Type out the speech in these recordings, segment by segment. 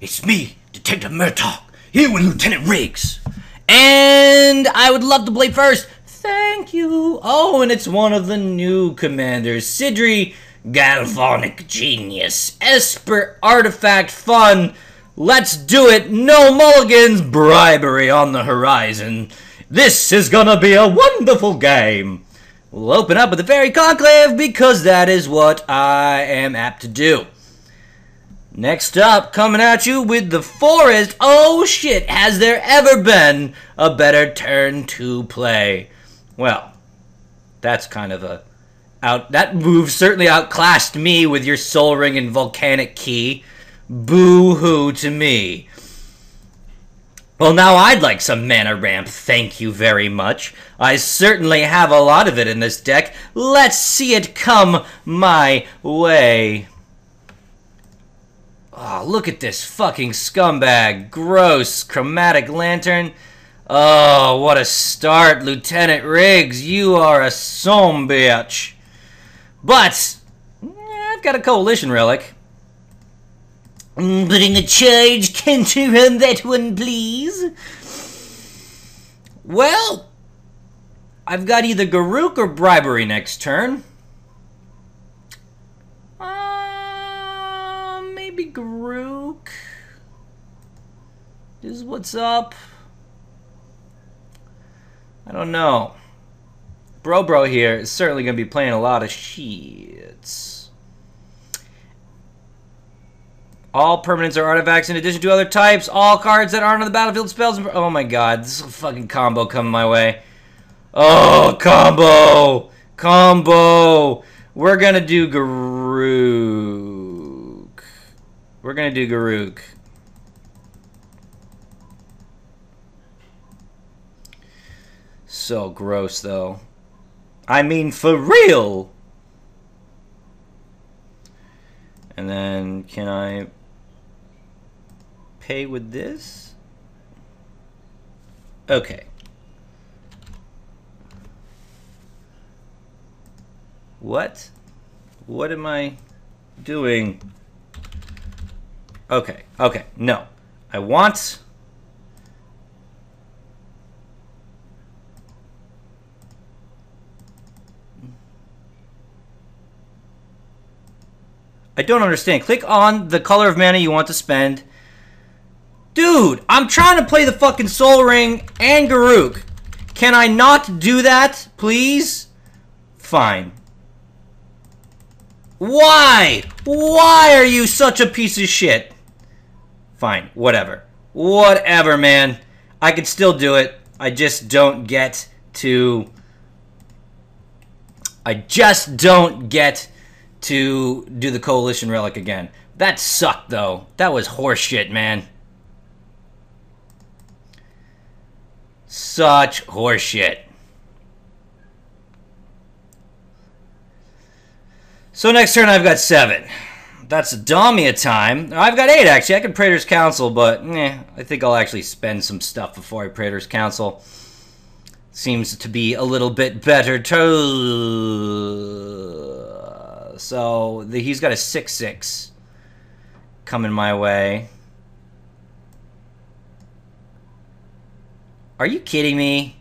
It's me, Detective Murtaugh, here with Lieutenant Riggs. And I would love to play first. Thank you. Oh, and it's one of the new commanders, Sydri Galvanic Genius. Esper Artifact Fun. Let's do it. No mulligans. Bribery on the horizon. This is gonna be a wonderful game. We'll open up with the Faerie Conclave because that is what I am apt to do. Next up, coming at you with the Forest. Oh shit, has there ever been a better turn to play? Well, that's kind of a out that move certainly outclassed me with your Sol Ring and Voltaic Key. Boo hoo to me. Well, now I'd like some mana ramp, thank you very much. I certainly have a lot of it in this deck. Let's see it come my way. Oh, look at this fucking scumbag. Gross. Chromatic Lantern. Oh, what a start, Lieutenant Riggs. You are a some bitch. But, eh, I've got a coalition relic. Putting a charge counter on that one, please. Well, I've got either Garruk or Bribery next turn. Uh, maybe Garruk. This is what's up. I don't know. Bro Bro here is certainly going to be playing a lot of sheets. All permanents are artifacts in addition to other types. All cards that aren't on the battlefield spells. Oh my god, this is a fucking combo coming my way. Oh, combo! Combo! We're gonna do Garruk. We're gonna do Garruk. So gross, though. I mean, for real! And then, can I pay with this? Okay. What? What am I doing? Okay, okay, no. I want... I don't understand. Click on the color of mana you want to spend. Dude, I'm trying to play the fucking Sol Ring and Garruk. Can I not do that, please? Fine. Why? Why are you such a piece of shit? Fine, whatever. Whatever, man. I can still do it. I just don't get to... I just don't get to do the Coalition Relic again. That sucked, though. That was horseshit, man. Such horseshit. So next turn I've got seven. That's Damia time. I've got eight actually. I could Praetor's Council, but eh, I think I'll actually spend some stuff before I Praetor's Council. Seems to be a little bit better too. So the, he's got a 6-6 coming my way. Are you kidding me?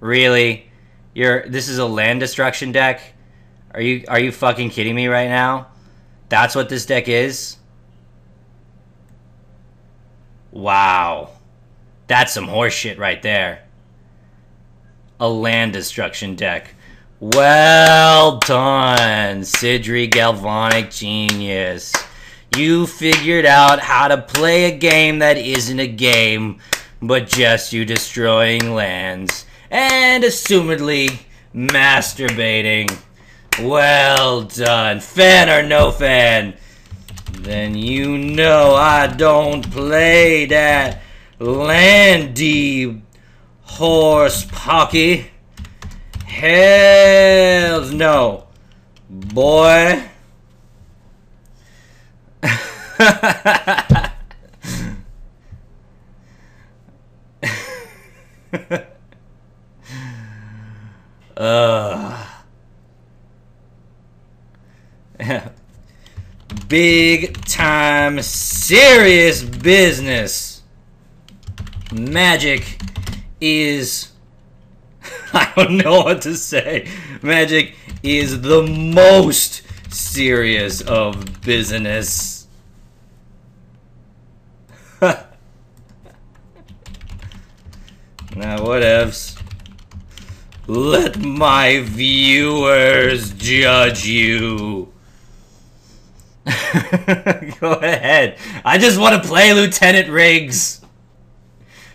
Really? You're this is a land destruction deck? Are you are you fucking kidding me right now? That's what this deck is? Wow. That's some horseshit right there. A land destruction deck. Well done, Sydri Galvanic Genius. You figured out how to play a game that isn't a game but just you destroying lands and assumedly masturbating. Well done. Fan or no fan? Then you know I don't play that landy horse pocky. Hells no. Boy. uh. big time serious business. Magic is. I don't know what to say. Magic is the most serious of business. now, whatevs. Let my viewers judge you. Go ahead. I just want to play Lieutenant Riggs.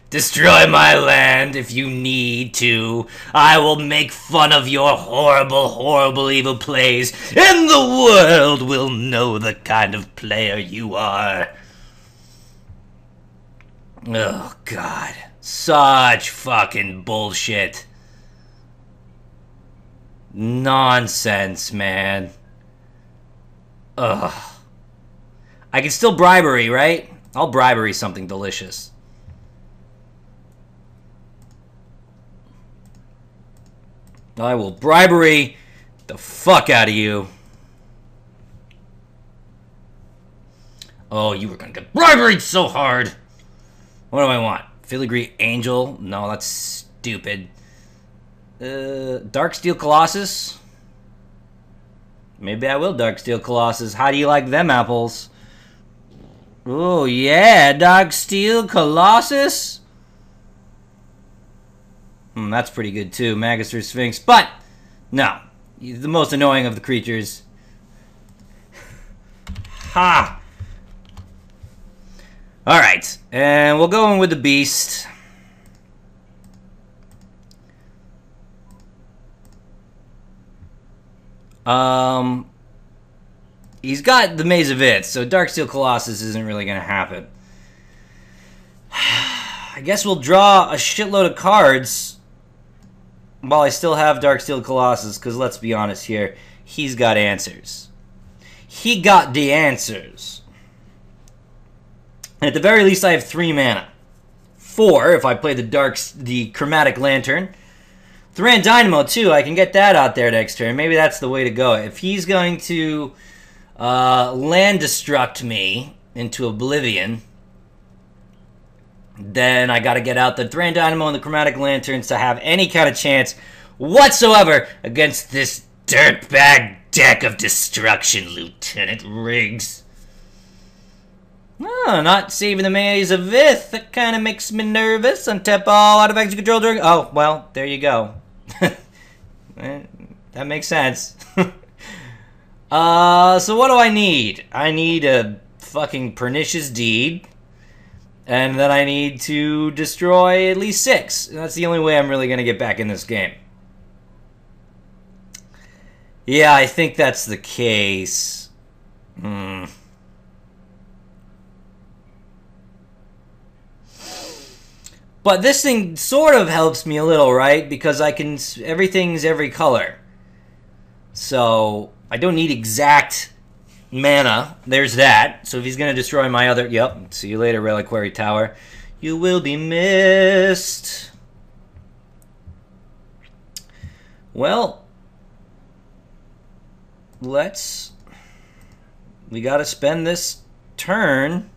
Destroy my land if you need to. I will make fun of your horrible, horrible evil plays, and the world will know the kind of player you are. Oh, God. Such fucking bullshit. Nonsense, man. Ugh. I can still bribery, right? I'll bribery something delicious. I will bribery the fuck out of you. Oh, you were gonna get bribery so hard. What do I want? Filigree Angel? No, that's stupid. Uh, Darksteel Colossus? Maybe I will Darksteel Colossus. How do you like them apples? Oh, yeah, Darksteel Colossus? Hmm, that's pretty good too, Magister Sphinx. But, no, he's the most annoying of the creatures. ha! Alright, and we'll go in with the Beast. Um, he's got the Maze of Ith, so Darksteel Colossus isn't really going to happen. I guess we'll draw a shitload of cards while I still have Darksteel Colossus, because let's be honest here, he's got answers. He got the answers. And at the very least, I have three mana. Four if I play the dark, the Chromatic Lantern. Thran Dynamo too. I can get that out there next turn. Maybe that's the way to go. If he's going to uh, land destruct me into oblivion, then I got to get out the Thran Dynamo and the Chromatic Lanterns to have any kind of chance whatsoever against this dirtbag deck of destruction, Lieutenant Riggs. Oh, not saving the maze of Ith. That kind of makes me nervous. Untap all out of action control during. Oh, well, there you go. that makes sense. uh, so what do I need? I need a fucking pernicious deed. And then I need to destroy at least six. That's the only way I'm really going to get back in this game. Yeah, I think that's the case. Hmm. But this thing sort of helps me a little, right? Because I can everything's every color. So, I don't need exact mana. There's that. So if he's going to destroy my other... Yep. See you later, Reliquary Tower. You will be missed. Well, let's... We got to spend this turn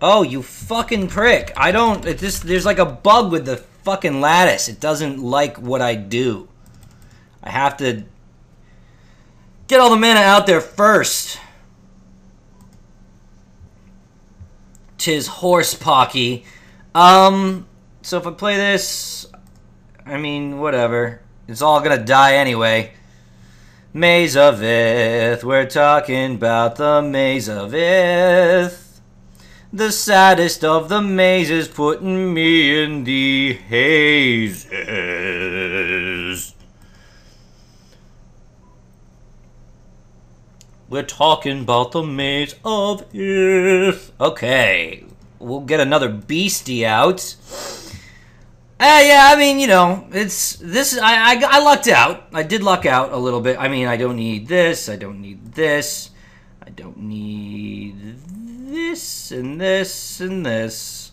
Oh, you fucking prick. I don't, it just, there's like a bug with the fucking lattice. It doesn't like what I do. I have to get all the mana out there first. Tis horse pocky. Um, so if I play this, I mean, whatever. It's all gonna die anyway. Maze of Ith. We're talking about the Maze of Ith. The saddest of the mazes putting me in the hazes. We're talking about the maze of Ith. Okay, we'll get another beastie out. Uh, yeah, I mean, you know, it's this. I, I I lucked out. I did luck out a little bit. I mean, I don't need this. I don't need this. I don't need this and this and this.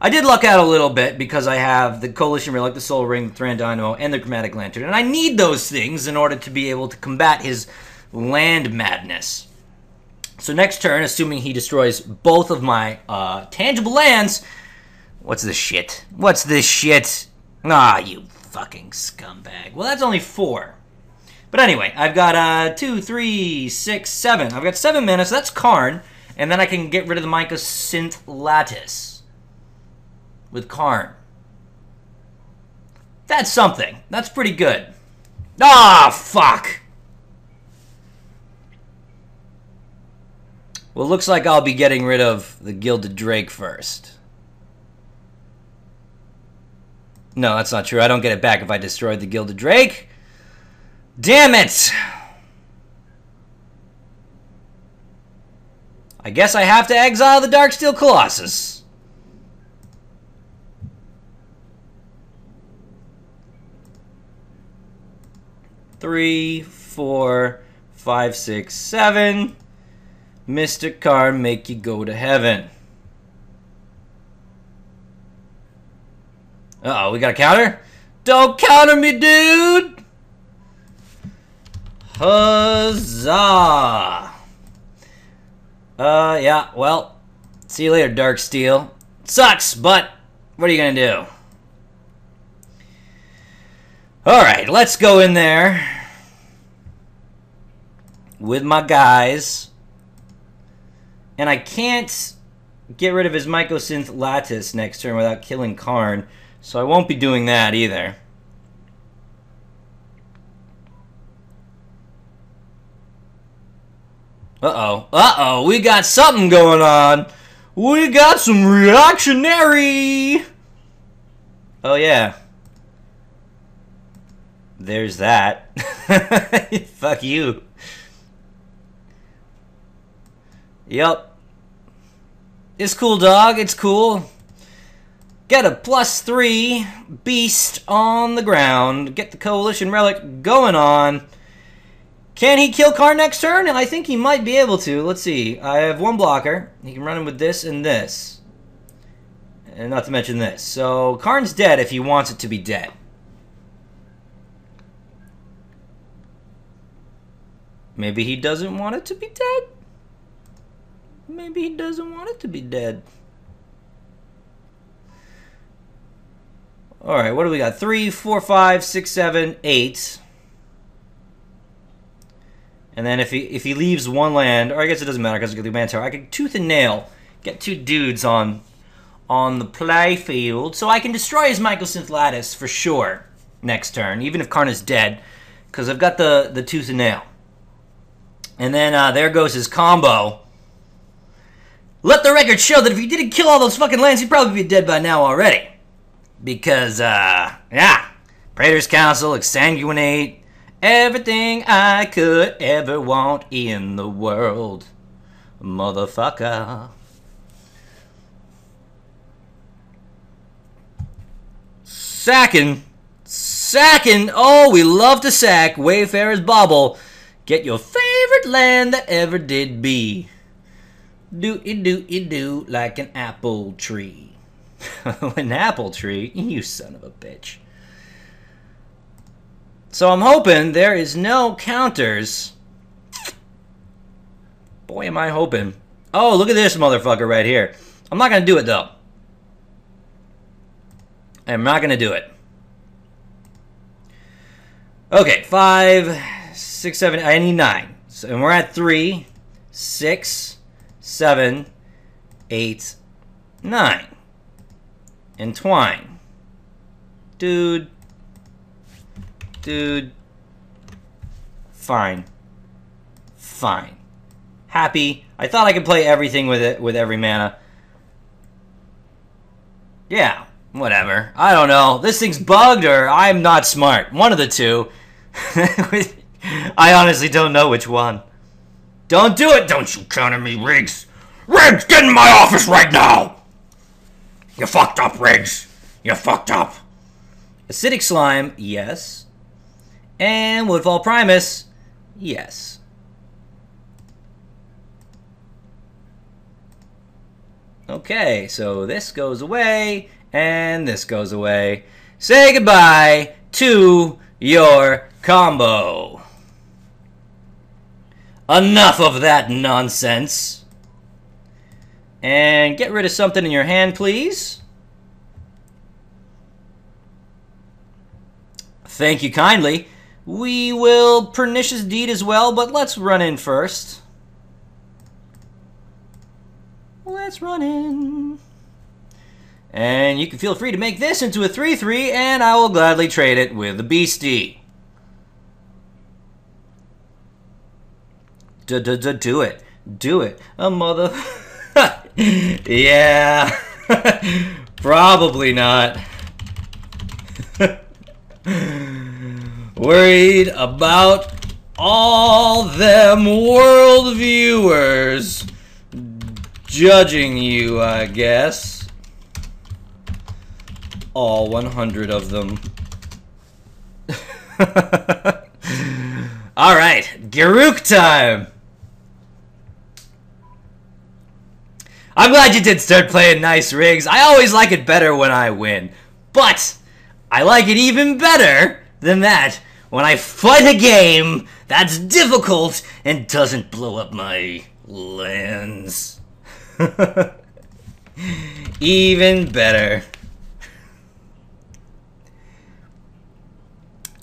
I did luck out a little bit because I have the Coalition Relic, the Sol Ring, the Thran Dynamo, and the Chromatic Lantern. And I need those things in order to be able to combat his Land Madness. So next turn, assuming he destroys both of my uh, tangible lands, what's this shit? What's this shit? Ah, you fucking scumbag. Well, that's only four. But anyway, I've got uh, two, three, six, seven. I've got seven mana, so that's Karn. And then I can get rid of the Mycosynth Lattice with Karn. That's something. That's pretty good. Ah, fuck! Well, looks like I'll be getting rid of the Gilded Drake first. No, that's not true. I don't get it back if I destroyed the Gilded Drake. Damn it! I guess I have to exile the Darksteel Colossus. Three, four, five, six, seven. Mr. Car make you go to heaven. Uh oh, we got a counter? Don't counter me, dude! Huzzah! Uh, yeah, well, see you later, Darksteel. Sucks, but what are you gonna do? Alright, let's go in there with my guys. And I can't get rid of his Mycosynth Lattice next turn without killing Karn, so I won't be doing that either. Uh-oh. Uh-oh. We got something going on. We got some reactionary. Oh, yeah. There's that. Fuck you. Yep. It's cool, dog. It's cool. Get a plus three beast on the ground. Get the coalition relic going on. Can he kill Karn next turn? I think he might be able to. Let's see. I have one blocker. He can run him with this and this. And not to mention this. So Karn's dead if he wants it to be dead. Maybe he doesn't want it to be dead? Maybe he doesn't want it to be dead. Alright, what do we got? Three, four, five, six, seven, eight. And then if he if he leaves one land, or I guess it doesn't matter because I get the land tower, I can tooth and nail get two dudes on on the play field, so I can destroy his Mycosynth Lattice for sure next turn, even if Karn is dead, because I've got the the tooth and nail. And then uh, there goes his combo. Let the record show that if he didn't kill all those fucking lands, he'd probably be dead by now already. Because, uh, yeah, Praetor's Council, Exsanguinate, Everything I could ever want in the world. Motherfucker. Sacking. Sacking. Oh, we love to sack. Wayfarer's Bauble. Get your favorite land that ever did be. Do it do it do like an apple tree. an apple tree? You son of a bitch. So I'm hoping there is no counters. Boy, am I hoping. Oh, look at this motherfucker right here. I'm not going to do it, though. I'm not going to do it. Okay, five, six, seven, I need nine. So, and we're at three, six, seven, eight, nine. Entwine. Dude, Dude. Fine. Fine. Happy. I thought I could play everything with it with every mana. Yeah, whatever. I don't know. This thing's bugged or I'm not smart. One of the two. I honestly don't know which one. Don't do it! Don't you counter me, Riggs! Riggs, get in my office right now! You fucked up, Riggs! You fucked up! Acidic slime, yes. And Woodfall Primus, yes. Okay, so this goes away, and this goes away. Say goodbye to your combo. Enough of that nonsense. And get rid of something in your hand, please. Thank you kindly. We will Pernicious Deed as well, but let's run in first. Let's run in. And you can feel free to make this into a 3-3, and I will gladly trade it with the Beastie. D -d -d Do it. Do it. A mother... yeah. Probably not. Worried about all them world viewers judging you, I guess. All 100 of them. All right, Garruk time. I'm glad you did start playing nice Riggs. I always like it better when I win. But I like it even better than that when I fight a game that's difficult and doesn't blow up my lands. even better.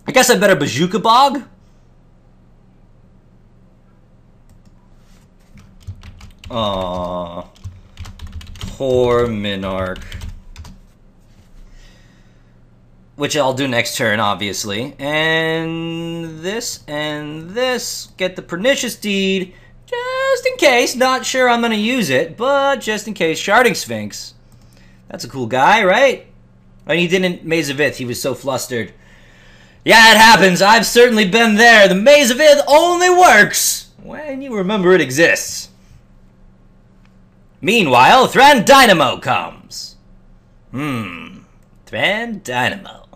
I guess I better Bojuka Bog. Aww. Poor Minarch which I'll do next turn, obviously. And this and this. Get the Pernicious Deed, just in case. Not sure I'm going to use it, but just in case. Sharding Sphinx. That's a cool guy, right? And he didn't Maze of Ith. He was so flustered. Yeah, it happens. I've certainly been there. The Maze of Ith only works when you remember it exists. Meanwhile, Thran Dynamo comes. Hmm. Thran Dynamo.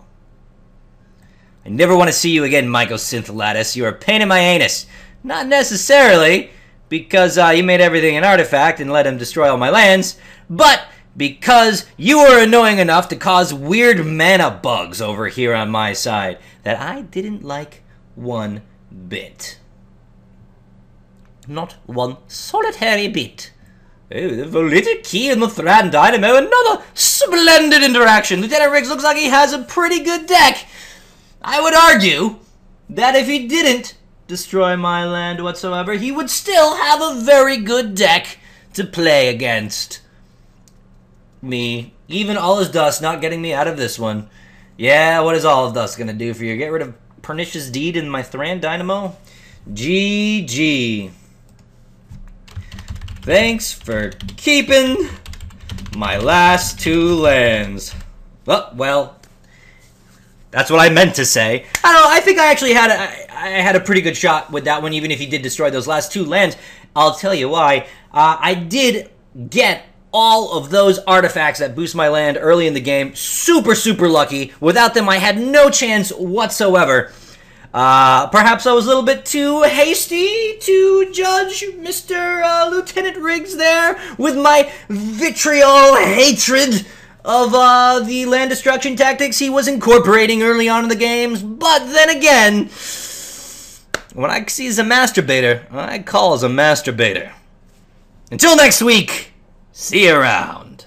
I never want to see you again, Michael Synthalatus. You're a pain in my anus. Not necessarily because uh, you made everything an artifact and let him destroy all my lands, but because you were annoying enough to cause weird mana bugs over here on my side that I didn't like one bit. Not one solitary bit. The Voltaic Key and the Thran Dynamo, another splendid interaction. Lieutenant Riggs looks like he has a pretty good deck. I would argue that if he didn't destroy my land whatsoever, he would still have a very good deck to play against me. Even All Is Dust not getting me out of this one. Yeah, what is all of dust gonna do for you? Get rid of Pernicious Deed in my Thran Dynamo? GG. Thanks for keeping my last two lands. Well, well, that's what I meant to say. I don't know. I think I actually had a, I had a pretty good shot with that one, even if he did destroy those last two lands. I'll tell you why. Uh, I did get all of those artifacts that boost my land early in the game. Super, super lucky. Without them, I had no chance whatsoever. Uh, perhaps I was a little bit too hasty to judge Mr. Uh, Lieutenant Riggs there with my vitriol hatred of uh, the land destruction tactics he was incorporating early on in the games. But then again, when I see a masturbator, I call as a masturbator. Until next week, see you around.